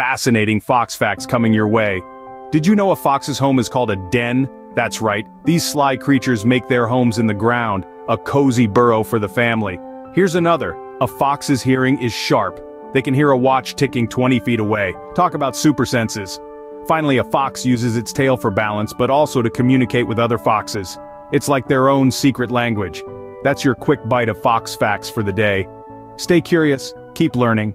fascinating fox facts coming your way. Did you know a fox's home is called a den? That's right, these sly creatures make their homes in the ground, a cozy burrow for the family. Here's another, a fox's hearing is sharp. They can hear a watch ticking 20 feet away. Talk about super senses. Finally, a fox uses its tail for balance but also to communicate with other foxes. It's like their own secret language. That's your quick bite of fox facts for the day. Stay curious, keep learning,